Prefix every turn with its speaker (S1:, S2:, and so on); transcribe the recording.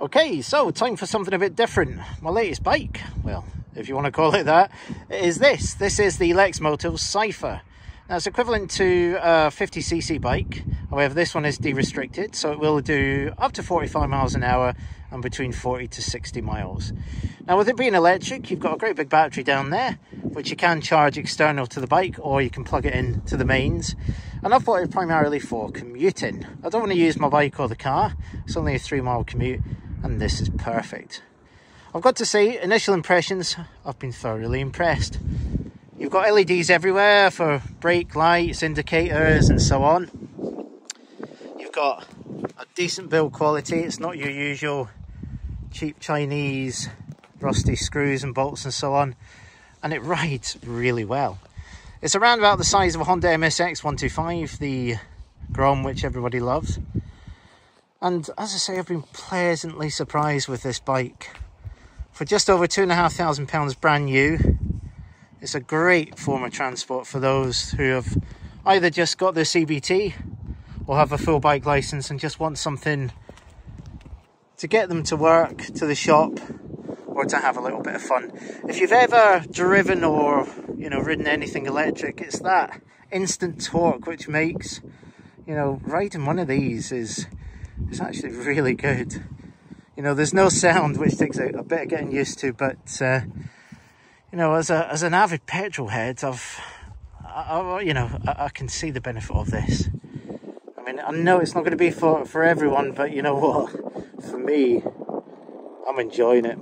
S1: Okay, so time for something a bit different. My latest bike, well, if you want to call it that, is this. This is the Lexmoto Cypher. Now it's equivalent to a 50cc bike. However, this one is de-restricted, so it will do up to 45 miles an hour and between 40 to 60 miles. Now with it being electric, you've got a great big battery down there, which you can charge external to the bike or you can plug it in to the mains. And I've bought it primarily for commuting. I don't want to use my bike or the car. It's only a three mile commute and this is perfect. I've got to say, initial impressions, I've been thoroughly impressed. You've got LEDs everywhere for brake lights, indicators and so on. You've got a decent build quality, it's not your usual cheap Chinese rusty screws and bolts and so on. And it rides really well. It's around about the size of a Honda MSX 125, the Grom which everybody loves. And as I say, I've been pleasantly surprised with this bike. For just over two and a half thousand pounds brand new, it's a great form of transport for those who have either just got their CBT or have a full bike license and just want something to get them to work, to the shop, or to have a little bit of fun. If you've ever driven or, you know, ridden anything electric, it's that instant torque which makes, you know, riding one of these is it's actually really good. You know, there's no sound, which takes a, a bit of getting used to, but uh, you know, as a as an avid petrol head, I've, I, you know, I, I, can see the benefit of this. I mean, I know it's not going to be for for everyone, but you know what? For me, I'm enjoying it.